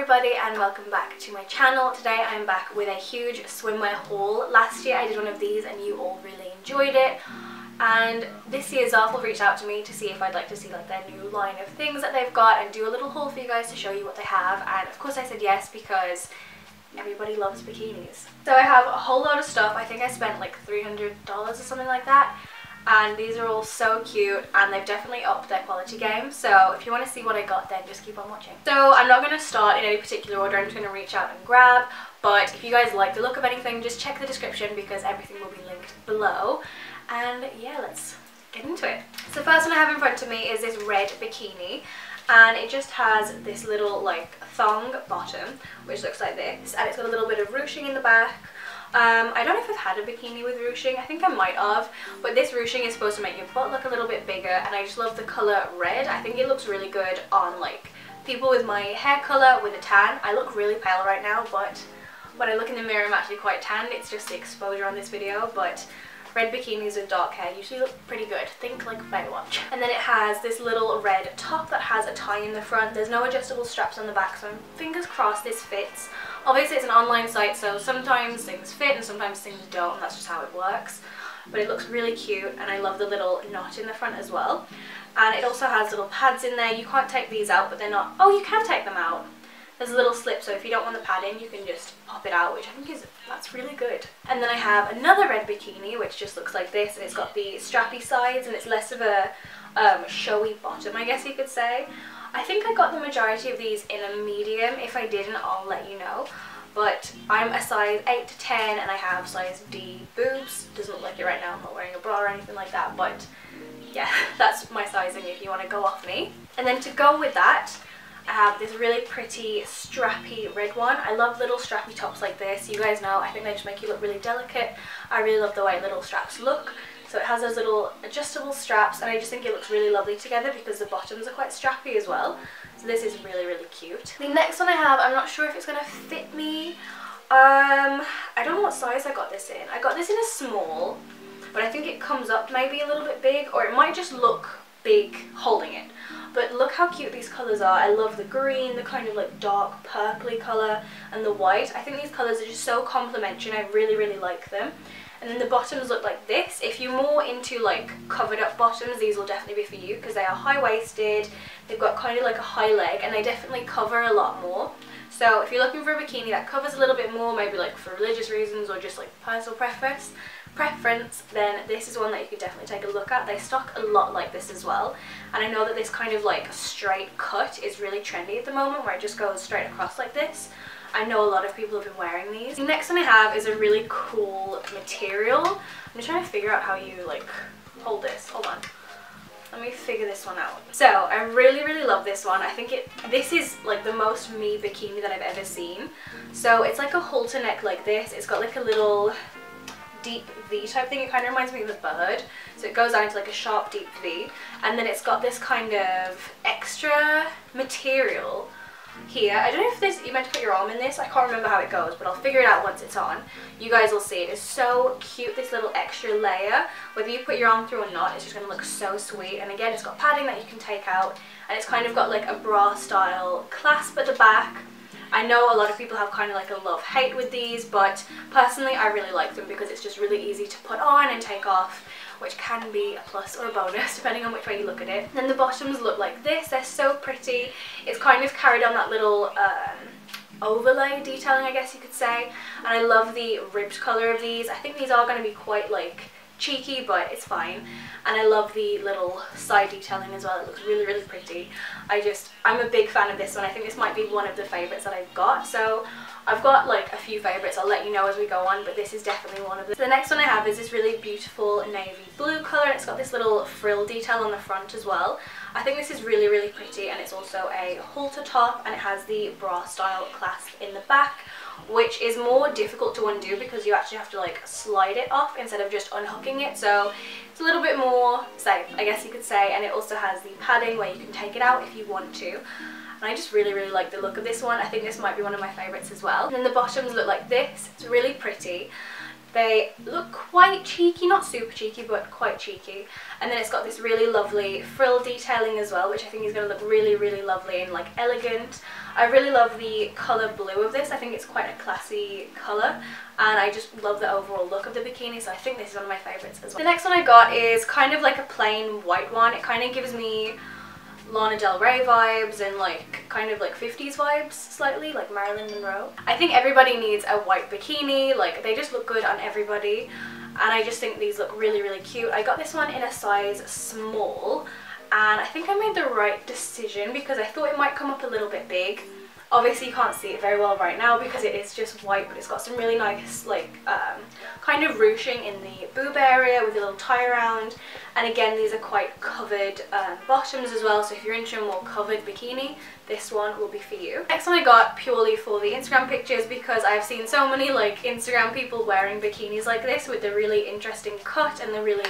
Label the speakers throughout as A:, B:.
A: everybody and welcome back to my channel. Today I'm back with a huge swimwear haul. Last year I did one of these and you all really enjoyed it. And this year Zaful reached out to me to see if I'd like to see like their new line of things that they've got and do a little haul for you guys to show you what they have. And of course I said yes because everybody loves bikinis. So I have a whole lot of stuff. I think I spent like $300 or something like that and these are all so cute and they've definitely upped their quality game. So if you want to see what I got then just keep on watching. So I'm not going to start in any particular order, I'm just going to reach out and grab. But if you guys like the look of anything just check the description because everything will be linked below. And yeah let's get into it. So the first one I have in front of me is this red bikini. And it just has this little like thong bottom which looks like this. And it's got a little bit of ruching in the back um, I don't know if I've had a bikini with ruching, I think I might have, but this ruching is supposed to make your butt look a little bit bigger and I just love the colour red. I think it looks really good on like people with my hair colour with a tan. I look really pale right now, but when I look in the mirror I'm actually quite tanned. It's just the exposure on this video, but red bikinis with dark hair usually look pretty good. Think like Baywatch. And then it has this little red top that has a tie in the front. There's no adjustable straps on the back, so fingers crossed this fits. Obviously it's an online site so sometimes things fit and sometimes things don't and that's just how it works. But it looks really cute and I love the little knot in the front as well. And it also has little pads in there. You can't take these out but they're not... Oh, you can take them out. There's a little slip so if you don't want the padding you can just pop it out which I think is that's really good. And then I have another red bikini which just looks like this and it's got the strappy sides and it's less of a um, showy bottom I guess you could say. I think I got the majority of these in a medium. If I didn't, I'll let you know. But I'm a size 8 to 10 and I have size D boobs. Doesn't look like it right now, I'm not wearing a bra or anything like that, but yeah, that's my sizing if you want to go off me. And then to go with that, I have this really pretty strappy red one. I love little strappy tops like this. You guys know, I think they just make you look really delicate. I really love the way little straps look. So it has those little adjustable straps and I just think it looks really lovely together because the bottoms are quite strappy as well. So this is really, really cute. The next one I have, I'm not sure if it's going to fit me. Um, I don't know what size I got this in. I got this in a small, but I think it comes up maybe a little bit big or it might just look big holding it. But look how cute these colours are. I love the green, the kind of like dark purpley colour and the white. I think these colours are just so complementary and I really, really like them. And then the bottoms look like this. If you're more into like covered up bottoms, these will definitely be for you because they are high-waisted, they've got kind of like a high leg and they definitely cover a lot more. So if you're looking for a bikini that covers a little bit more, maybe like for religious reasons or just like personal preference, preference, then this is one that you could definitely take a look at. They stock a lot like this as well. And I know that this kind of like straight cut is really trendy at the moment where it just goes straight across like this. I know a lot of people have been wearing these. The next one I have is a really cool material. I'm just trying to figure out how you like hold this. Hold on. Let me figure this one out. So I really, really love this one. I think it, this is like the most me bikini that I've ever seen. So it's like a halter neck like this. It's got like a little deep V type thing. It kind of reminds me of a bird. So it goes down to like a sharp deep V. And then it's got this kind of extra material here. I don't know if this, you meant to put your arm in this. I can't remember how it goes, but I'll figure it out once it's on. You guys will see. It is so cute, this little extra layer. Whether you put your arm through or not, it's just going to look so sweet. And again, it's got padding that you can take out. And it's kind of got like a bra style clasp at the back. I know a lot of people have kind of like a love-hate with these, but personally I really like them because it's just really easy to put on and take off which can be a plus or a bonus depending on which way you look at it. Then the bottoms look like this, they're so pretty. It's kind of carried on that little um, overlay detailing I guess you could say and I love the ribbed colour of these. I think these are going to be quite like cheeky but it's fine. And I love the little side detailing as well. It looks really really pretty. I just I'm a big fan of this one. I think this might be one of the favourites that I've got. So I've got like a few favourites, I'll let you know as we go on, but this is definitely one of them. So the next one I have is this really beautiful navy blue colour, and it's got this little frill detail on the front as well. I think this is really, really pretty, and it's also a halter top, and it has the bra style clasp in the back, which is more difficult to undo because you actually have to like slide it off instead of just unhooking it, so it's a little bit more safe, I guess you could say, and it also has the padding where you can take it out if you want to and I just really really like the look of this one. I think this might be one of my favourites as well. And then the bottoms look like this. It's really pretty. They look quite cheeky, not super cheeky, but quite cheeky. And then it's got this really lovely frill detailing as well, which I think is going to look really, really lovely and like elegant. I really love the colour blue of this. I think it's quite a classy colour and I just love the overall look of the bikini so I think this is one of my favourites as well. The next one I got is kind of like a plain white one. It kind of gives me Lana Del Rey vibes and like kind of like 50s vibes slightly like Marilyn Monroe. I think everybody needs a white bikini like they just look good on everybody and I just think these look really really cute. I got this one in a size small and I think I made the right decision because I thought it might come up a little bit big Obviously you can't see it very well right now because it is just white but it's got some really nice like um, kind of ruching in the boob area with a little tie around and again these are quite covered um, bottoms as well so if you're into a more covered bikini this one will be for you. Next one I got purely for the Instagram pictures because I've seen so many like Instagram people wearing bikinis like this with the really interesting cut and the really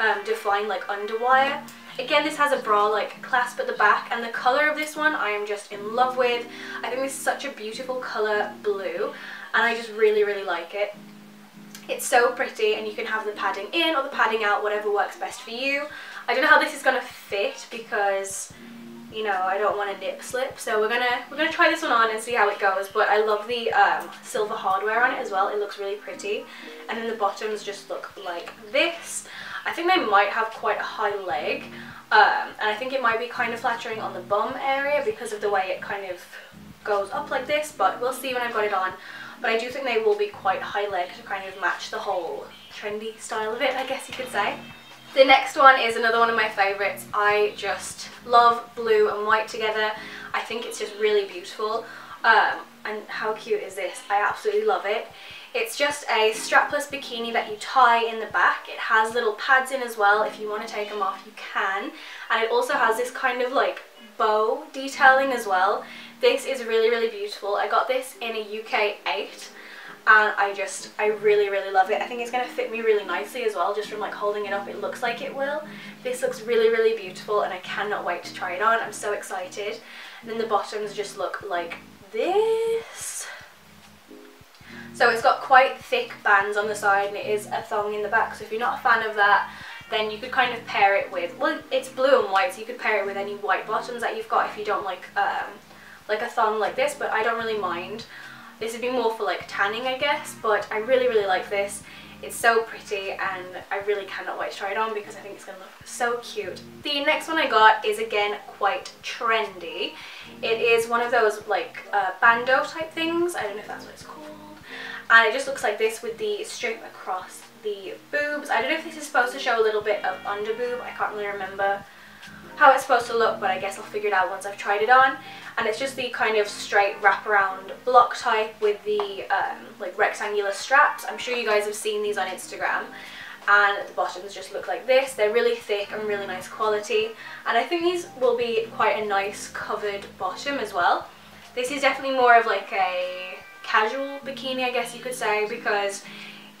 A: um, defined like underwire. Again, this has a bra like clasp at the back and the colour of this one I am just in love with. I think is such a beautiful colour blue and I just really, really like it. It's so pretty and you can have the padding in or the padding out, whatever works best for you. I don't know how this is going to fit because you know, I don't want a nip slip. So we're gonna we're gonna try this one on and see how it goes. But I love the um, silver hardware on it as well. It looks really pretty. And then the bottoms just look like this. I think they might have quite a high leg. Um, and I think it might be kind of flattering on the bum area because of the way it kind of goes up like this. But we'll see when I've got it on. But I do think they will be quite high leg to kind of match the whole trendy style of it, I guess you could say. The next one is another one of my favourites. I just love blue and white together. I think it's just really beautiful. Um, and how cute is this? I absolutely love it. It's just a strapless bikini that you tie in the back. It has little pads in as well. If you want to take them off, you can. And it also has this kind of like bow detailing as well. This is really, really beautiful. I got this in a UK 8 and I just, I really, really love it. I think it's going to fit me really nicely as well, just from like holding it up, it looks like it will. This looks really, really beautiful and I cannot wait to try it on. I'm so excited. And then the bottoms just look like this. So it's got quite thick bands on the side and it is a thong in the back. So if you're not a fan of that, then you could kind of pair it with, well, it's blue and white, so you could pair it with any white bottoms that you've got if you don't like, um, like a thong like this, but I don't really mind. This would be more for like tanning I guess, but I really really like this. It's so pretty and I really cannot wait to try it on because I think it's going to look so cute. The next one I got is again quite trendy. It is one of those like uh, bandeau type things, I don't know if that's what it's called. And it just looks like this with the strip across the boobs. I don't know if this is supposed to show a little bit of under boob, I can't really remember how it's supposed to look but I guess I'll figure it out once I've tried it on. And it's just the kind of straight wraparound block type with the um, like rectangular straps. I'm sure you guys have seen these on Instagram. And the bottoms just look like this. They're really thick and really nice quality. And I think these will be quite a nice covered bottom as well. This is definitely more of like a casual bikini I guess you could say because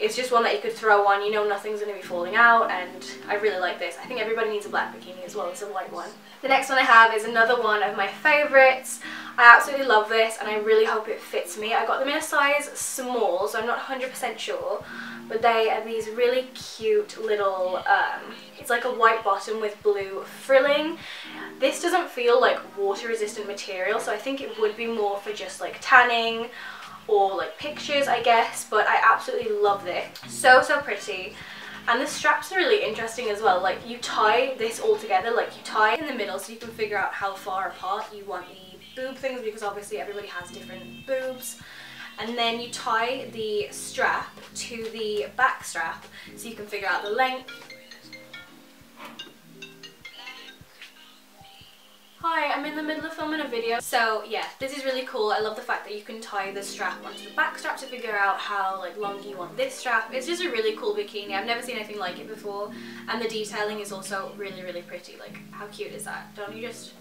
A: it's just one that you could throw on, you know nothing's going to be falling out and I really like this. I think everybody needs a black bikini as well as a white one. The next one I have is another one of my favourites. I absolutely love this and I really hope it fits me. I got them in a size small so I'm not 100% sure but they are these really cute little, um, it's like a white bottom with blue frilling. This doesn't feel like water resistant material so I think it would be more for just like tanning or like pictures I guess but I absolutely love this. So so pretty. And the straps are really interesting as well. Like you tie this all together like you tie in the middle so you can figure out how far apart you want the boob things because obviously everybody has different boobs. And then you tie the strap to the back strap so you can figure out the length in the middle of filming a video. So yeah, this is really cool. I love the fact that you can tie the strap onto the back strap to figure out how like long you want this strap. It's just a really cool bikini. I've never seen anything like it before. And the detailing is also really, really pretty. Like, how cute is that? Don't you just...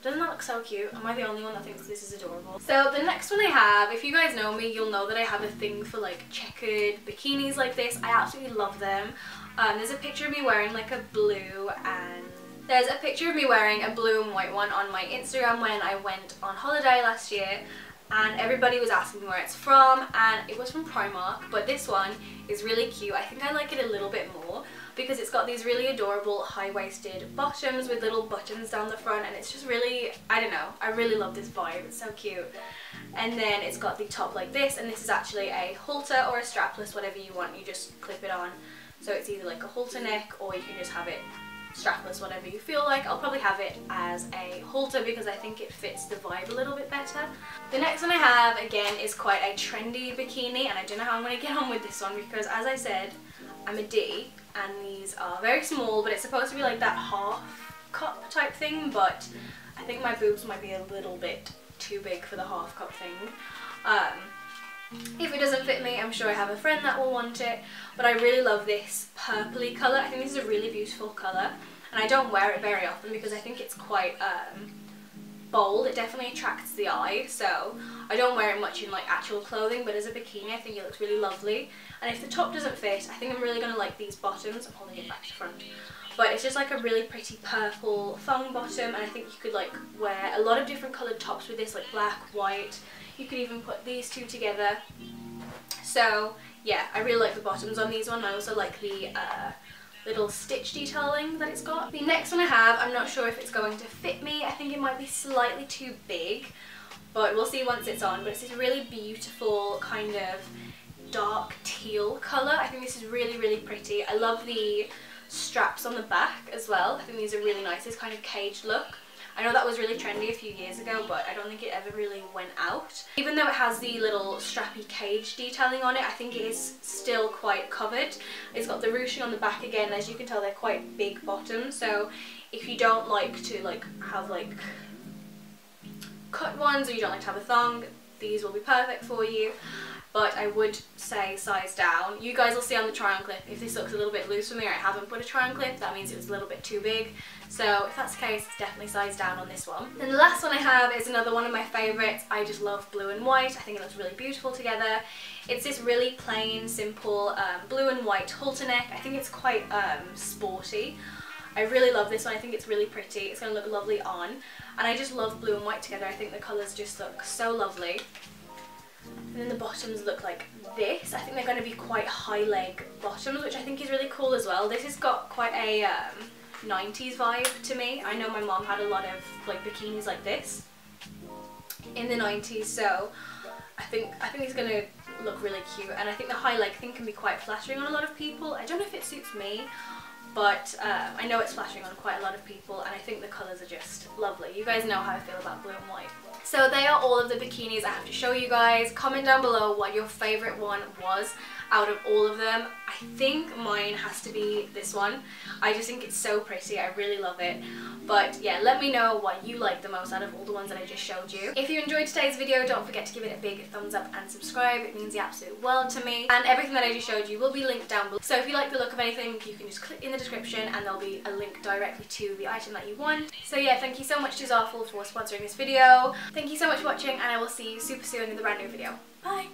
A: Doesn't that look so cute? Am I the only one that thinks this is adorable? So the next one I have, if you guys know me, you'll know that I have a thing for like checkered bikinis like this. I absolutely love them. Um, there's a picture of me wearing like a blue and there's a picture of me wearing a blue and white one on my Instagram when I went on holiday last year and everybody was asking me where it's from and it was from Primark but this one is really cute. I think I like it a little bit more because it's got these really adorable high-waisted bottoms with little buttons down the front and it's just really, I don't know, I really love this vibe, it's so cute. And then it's got the top like this and this is actually a halter or a strapless, whatever you want, you just clip it on. So it's either like a halter neck or you can just have it strapless, whatever you feel like. I'll probably have it as a halter because I think it fits the vibe a little bit better. The next one I have, again, is quite a trendy bikini and I don't know how I'm going to get on with this one because as I said, I'm a D and these are very small but it's supposed to be like that half cup type thing but I think my boobs might be a little bit too big for the half cup thing. Um, if it doesn't fit me, I'm sure I have a friend that will want it, but I really love this purpley colour. I think this is a really beautiful colour, and I don't wear it very often because I think it's quite um, bold. It definitely attracts the eye, so I don't wear it much in like actual clothing, but as a bikini I think it looks really lovely. And if the top doesn't fit, I think I'm really going to like these bottoms. I'm holding it back to front. But it's just like a really pretty purple thong bottom and I think you could like wear a lot of different coloured tops with this, like black, white. You could even put these two together. So yeah, I really like the bottoms on these one. I also like the uh, little stitch detailing that it's got. The next one I have, I'm not sure if it's going to fit me. I think it might be slightly too big, but we'll see once it's on. But it's this really beautiful kind of dark teal colour. I think this is really, really pretty. I love the straps on the back as well. I think these are really nice. This kind of caged look. I know that was really trendy a few years ago, but I don't think it ever really went out. Even though it has the little strappy cage detailing on it, I think it is still quite covered. It's got the ruching on the back again. As you can tell, they're quite big bottoms. So if you don't like to like have like cut ones or you don't like to have a thong, these will be perfect for you but I would say size down. You guys will see on the try on clip if this looks a little bit loose for me or I haven't put a try on clip, that means it was a little bit too big. So if that's the case, it's definitely size down on this one. And the last one I have is another one of my favourites. I just love blue and white. I think it looks really beautiful together. It's this really plain, simple um, blue and white halter neck. I think it's quite um, sporty. I really love this one. I think it's really pretty. It's going to look lovely on. And I just love blue and white together. I think the colours just look so lovely. And then the bottoms look like this. I think they're going to be quite high leg bottoms, which I think is really cool as well. This has got quite a um, 90s vibe to me. I know my mom had a lot of like bikinis like this in the 90s, so I think I think it's going to look really cute. And I think the high leg thing can be quite flattering on a lot of people. I don't know if it suits me, but um, I know it's flashing on quite a lot of people and I think the colours are just lovely. You guys know how I feel about blue and white. So they are all of the bikinis I have to show you guys. Comment down below what your favourite one was out of all of them. I think mine has to be this one. I just think it's so pretty. I really love it. But yeah, let me know what you like the most out of all the ones that I just showed you. If you enjoyed today's video, don't forget to give it a big thumbs up and subscribe. It means the absolute world to me. And everything that I just showed you will be linked down below. So if you like the look of anything, you can just click in the description and there'll be a link directly to the item that you want. So yeah, thank you so much to Zaful for sponsoring this video. Thank you so much for watching and I will see you super soon in the brand new video. Bye!